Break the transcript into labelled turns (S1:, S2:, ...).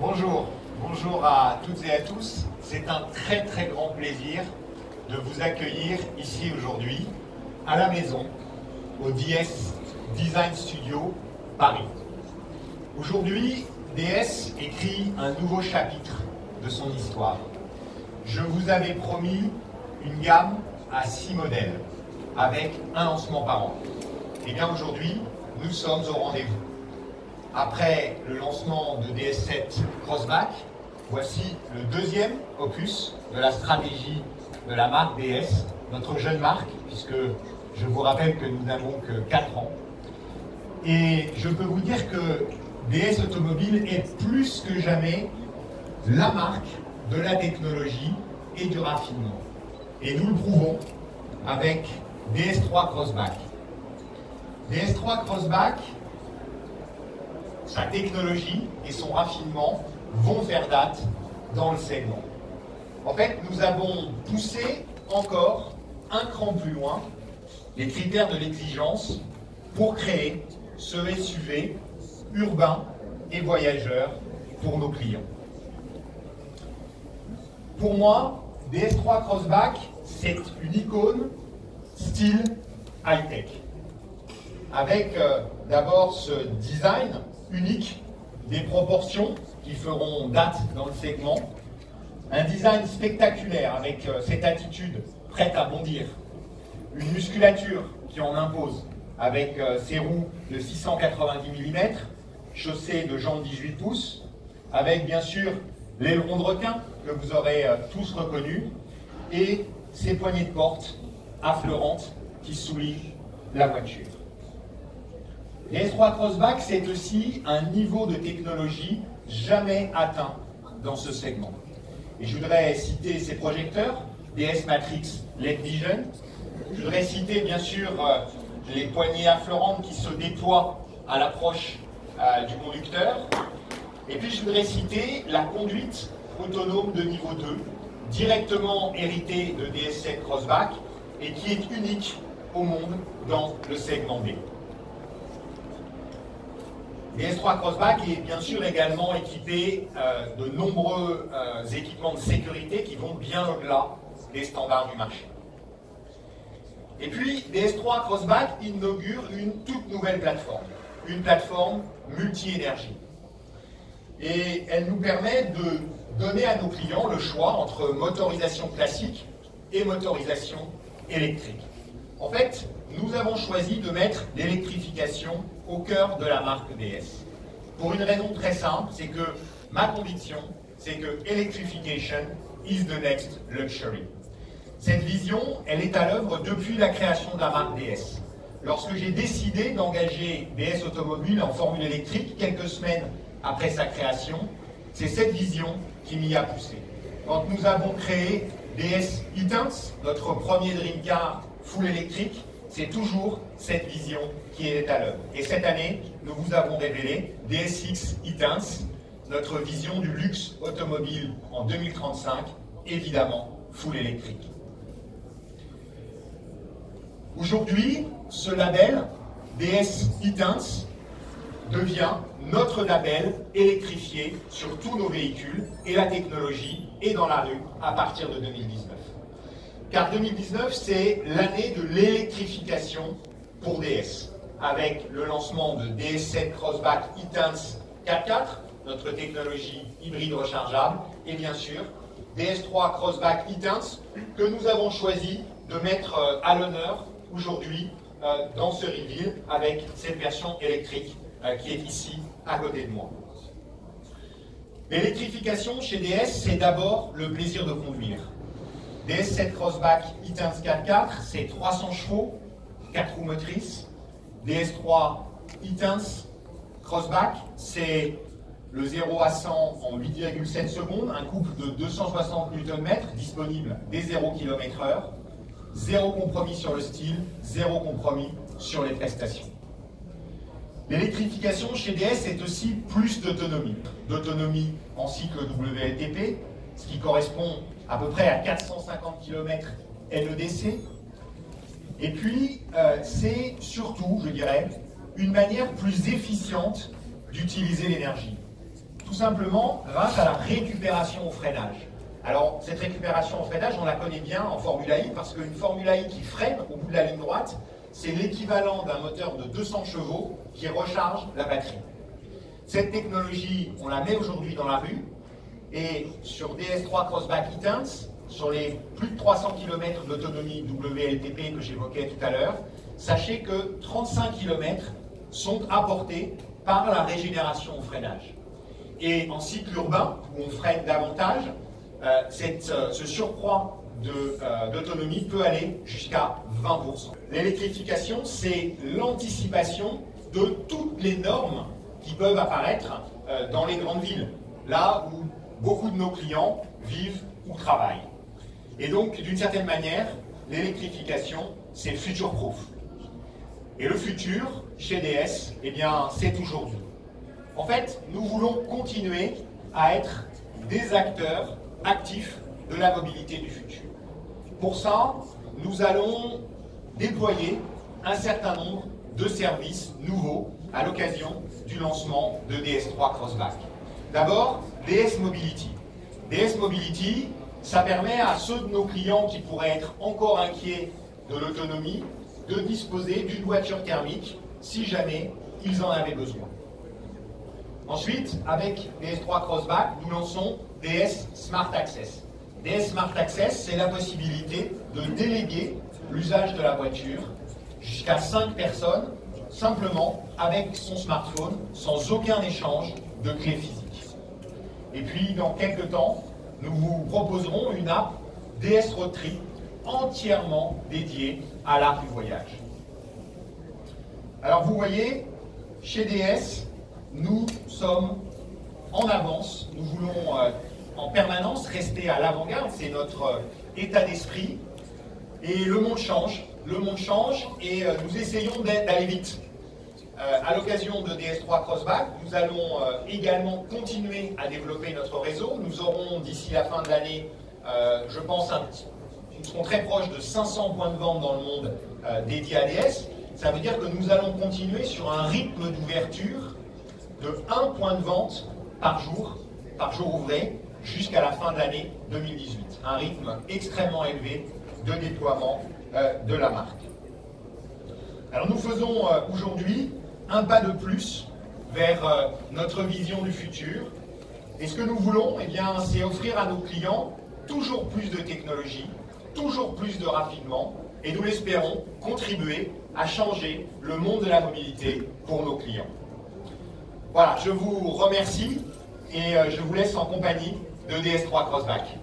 S1: Bonjour, bonjour à toutes et à tous. C'est un très très grand plaisir de vous accueillir ici aujourd'hui à la maison au DS Design Studio Paris. Aujourd'hui, DS écrit un nouveau chapitre de son histoire. Je vous avais promis une gamme à six modèles avec un lancement par an. Et bien aujourd'hui, nous sommes au rendez-vous. Après le lancement de DS7 Crossback, voici le deuxième opus de la stratégie de la marque DS, notre jeune marque, puisque je vous rappelle que nous n'avons que 4 ans. Et je peux vous dire que DS Automobile est plus que jamais la marque de la technologie et du raffinement. Et nous le prouvons avec DS3 Crossback. DS3 Crossback, sa technologie et son raffinement vont faire date dans le segment. En fait, nous avons poussé encore un cran plus loin les critères de l'exigence pour créer ce SUV urbain et voyageur pour nos clients. Pour moi, DS3 Crossback, c'est une icône style high-tech. Avec euh, d'abord ce design unique, des proportions qui feront date dans le segment, un design spectaculaire avec euh, cette attitude prête à bondir, une musculature qui en impose avec euh, ses roues de 690 mm, chaussées de jambes 18 pouces, avec bien sûr l'aileron de requin que vous aurez euh, tous reconnu, et ses poignées de porte affleurantes qui soulignent la voiture. Les S3 Crossback, c'est aussi un niveau de technologie jamais atteint dans ce segment. Et je voudrais citer ces projecteurs, DS Matrix LED Vision. Je voudrais citer bien sûr euh, les poignées affleurantes qui se déploient à l'approche euh, du conducteur. Et puis je voudrais citer la conduite autonome de niveau 2, directement héritée de DS7 Crossback et qui est unique au monde dans le segment B. DS3 Crossback est bien sûr également équipé euh, de nombreux euh, équipements de sécurité qui vont bien au-delà des standards du marché. Et puis, DS3 Crossback inaugure une toute nouvelle plateforme, une plateforme multi-énergie. Et elle nous permet de donner à nos clients le choix entre motorisation classique et motorisation électrique. En fait, nous avons choisi de mettre l'électrification au cœur de la marque DS. Pour une raison très simple, c'est que ma conviction, c'est que electrification is the next luxury. Cette vision, elle est à l'œuvre depuis la création de la marque DS. Lorsque j'ai décidé d'engager DS Automobile en formule électrique, quelques semaines après sa création, c'est cette vision qui m'y a poussé. Quand nous avons créé DS e notre premier dream car full électrique, c'est toujours cette vision qui est à l'œuvre. Et cette année, nous vous avons révélé DSX e notre vision du luxe automobile en 2035, évidemment full électrique. Aujourd'hui, ce label DS e devient notre label électrifié sur tous nos véhicules et la technologie est dans la rue à partir de 2019 car 2019, c'est l'année de l'électrification pour DS, avec le lancement de DS7 Crossback e-Tense 4.4, notre technologie hybride rechargeable, et bien sûr, DS3 Crossback e-Tense, que nous avons choisi de mettre euh, à l'honneur aujourd'hui euh, dans ce reveal avec cette version électrique euh, qui est ici à côté de moi. L'électrification chez DS, c'est d'abord le plaisir de conduire. DS7 Crossback e 4 c'est 300 chevaux, 4 roues motrices. DS3 e Crossback, c'est le 0 à 100 en 8,7 secondes, un couple de 260 Nm disponible dès 0 km/h. Zéro compromis sur le style, zéro compromis sur les prestations. L'électrification chez DS, c'est aussi plus d'autonomie. D'autonomie en cycle WLTP, ce qui correspond à peu près à 450 km NEDC. Et puis, euh, c'est surtout, je dirais, une manière plus efficiente d'utiliser l'énergie. Tout simplement grâce à la récupération au freinage. Alors, cette récupération au freinage, on la connaît bien en Formule I, parce qu'une Formule I qui freine au bout de la ligne droite, c'est l'équivalent d'un moteur de 200 chevaux qui recharge la batterie. Cette technologie, on la met aujourd'hui dans la rue, et sur DS3 Crossback e sur les plus de 300 km d'autonomie WLTP que j'évoquais tout à l'heure, sachez que 35 km sont apportés par la régénération au freinage. Et en cycle urbain, où on freine davantage, euh, euh, ce surcroît euh, d'autonomie peut aller jusqu'à 20%. L'électrification, c'est l'anticipation de toutes les normes qui peuvent apparaître dans les grandes villes, là où beaucoup de nos clients vivent ou travaillent. Et donc, d'une certaine manière, l'électrification, c'est future-proof. Et le futur, chez DS, eh bien, c'est aujourd'hui. En fait, nous voulons continuer à être des acteurs actifs de la mobilité du futur. Pour ça, nous allons déployer un certain nombre de services nouveaux à l'occasion du lancement de DS3 Crossback. D'abord, DS Mobility. DS Mobility, ça permet à ceux de nos clients qui pourraient être encore inquiets de l'autonomie de disposer d'une voiture thermique si jamais ils en avaient besoin. Ensuite, avec DS3 Crossback, nous lançons DS Smart Access. DS Smart Access, c'est la possibilité de déléguer l'usage de la voiture jusqu'à 5 personnes simplement avec son smartphone, sans aucun échange de clés physiques. Et puis, dans quelques temps, nous vous proposerons une app DS Road Trip entièrement dédiée à l'art du voyage. Alors vous voyez, chez DS, nous sommes en avance, nous voulons euh, en permanence rester à l'avant-garde, c'est notre euh, état d'esprit. Et le monde change, le monde change et euh, nous essayons d'aller vite. À l'occasion de DS3 Crossback, nous allons également continuer à développer notre réseau. Nous aurons d'ici la fin de l'année, je pense, nous serons très proches de 500 points de vente dans le monde dédiés à DS. Ça veut dire que nous allons continuer sur un rythme d'ouverture de un point de vente par jour, par jour ouvré, jusqu'à la fin de l'année 2018. Un rythme extrêmement élevé de déploiement euh, de la marque. Alors nous faisons euh, aujourd'hui un pas de plus vers euh, notre vision du futur. Et ce que nous voulons, eh bien, c'est offrir à nos clients toujours plus de technologie, toujours plus de raffinement, et nous l'espérons contribuer à changer le monde de la mobilité pour nos clients. Voilà, je vous remercie et euh, je vous laisse en compagnie de DS3 Crossback.